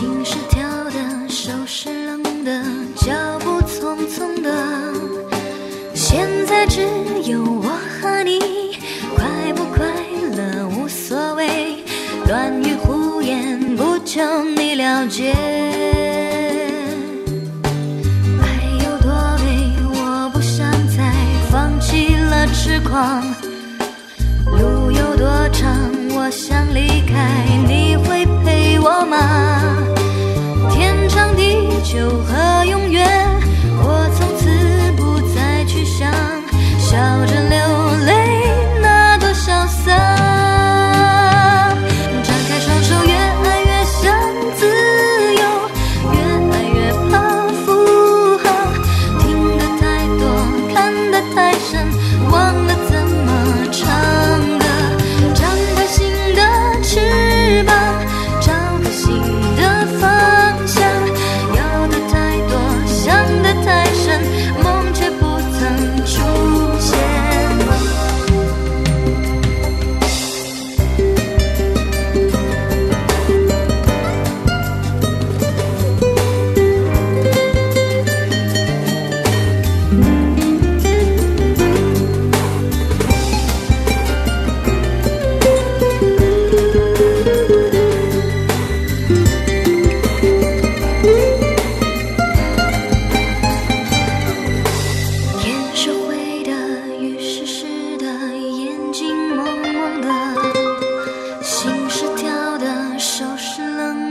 心是跳的，手是冷的，脚步匆匆的。现在只有我和你，快不快乐无所谓，乱语胡言不求你了解。爱有多美，我不想再放弃了痴狂。路有多长，我想离开，你会陪我吗？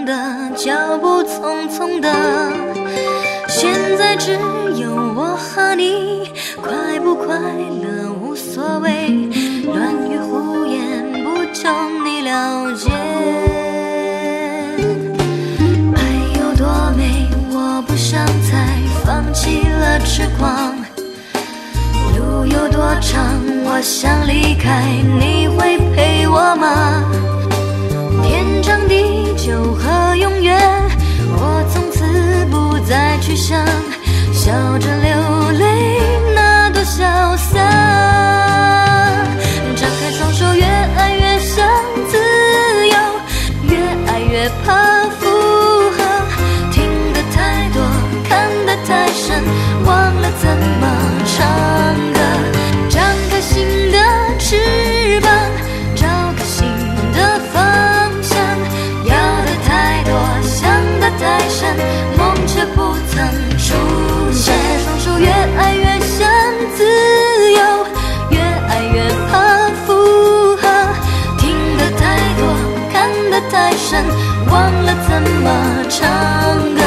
的，脚步匆匆的。现在只有我和你，快不快乐无所谓，乱语胡言不求你了解。爱有多美，我不想再放弃了痴狂。路有多长，我想离开，你会陪我吗？地久和永远，太，深，忘了怎么唱歌。